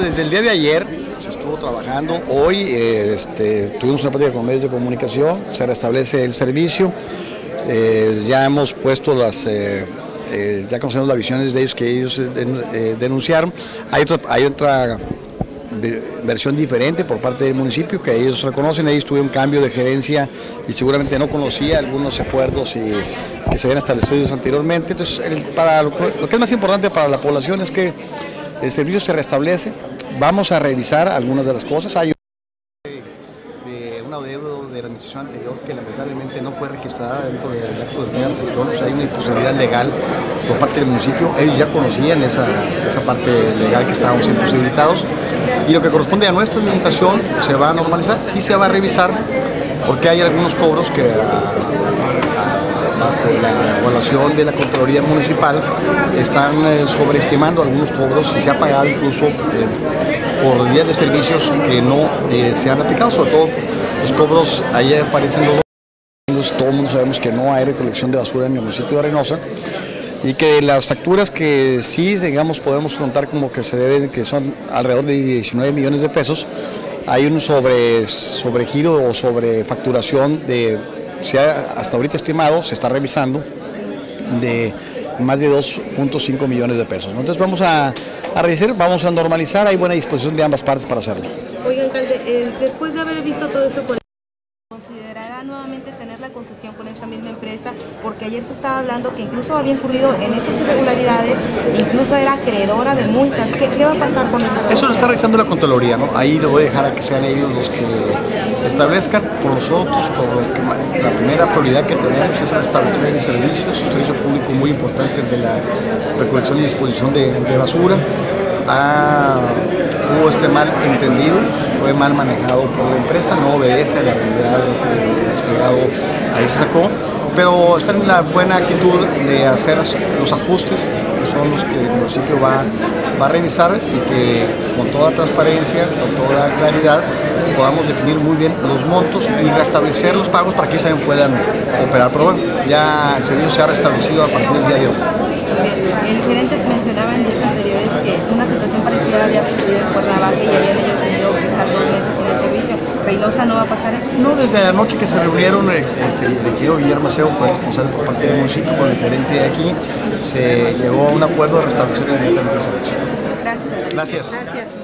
desde el día de ayer se estuvo trabajando. Hoy eh, este, tuvimos una práctica con medios de comunicación, se restablece el servicio. Eh, ya hemos puesto las, eh, ya conocemos las visiones de ellos que ellos denunciaron. Hay otra, versión diferente por parte del municipio que ellos reconocen. Ahí estuvo un cambio de gerencia y seguramente no conocía algunos acuerdos y, que se habían establecido anteriormente. Entonces, para lo, que es más importante para la población es que el servicio se restablece. Vamos a revisar algunas de las cosas. Hay una deuda de la administración anterior que lamentablemente no fue registrada dentro del acto de recepción, o sea, hay una imposibilidad legal por parte del municipio. Ellos ya conocían esa, esa parte legal que estábamos imposibilitados y lo que corresponde a nuestra administración se va a normalizar, sí se va a revisar porque hay algunos cobros que bajo la evaluación de la Contraloría Municipal están eh, sobreestimando algunos cobros y se ha pagado incluso eh, por días de servicios que no eh, se han aplicado, sobre todo los cobros, ahí aparecen los todo el mundo sabemos que no hay recolección de basura en el municipio de Reynosa y que las facturas que sí, digamos, podemos contar como que se deben, que son alrededor de 19 millones de pesos, hay un sobre, sobregiro o sobrefacturación de, se ha hasta ahorita estimado, se está revisando, de más de 2.5 millones de pesos. Entonces vamos a, a revisar, vamos a normalizar, hay buena disposición de ambas partes para hacerlo. Oiga, alcalde, eh, después de haber visto todo esto por considerará nuevamente tener la concesión con esta misma empresa, porque ayer se estaba hablando que incluso había incurrido en esas irregularidades, incluso era acreedora de multas. ¿Qué, va a pasar con esa Eso lo está realizando la Contraloría, ¿no? Ahí lo voy a dejar a que sean ellos los que establezcan por nosotros, por lo que la primera prioridad que tenemos es establecer el servicio, un servicio público muy importante de la recolección y disposición de, basura. Ah, hubo este mal entendido, fue mal manejado por la empresa, no obedece a la realidad que desplegado ahí se sacó, pero está en la buena actitud de hacer los ajustes que son los que el municipio va, va a revisar y que con toda transparencia, con toda claridad, podamos definir muy bien los montos y restablecer los pagos para que ellos también puedan operar. Pero bueno, ya el servicio se ha restablecido a partir del día de hoy. El gerente mencionaba en días anteriores que una situación parecida había sucedido en Cuernavaca y habían ellos tenido que estar dos meses sin el servicio. ¿Reynosa no va a pasar eso? No, desde la noche que se reunieron, eh, este, el elegido Guillermo Maceo fue responsable por parte del municipio con el gerente de aquí, se llegó a un acuerdo de restablecer inmediatamente servicio. Gracias. Gracias. Gracias.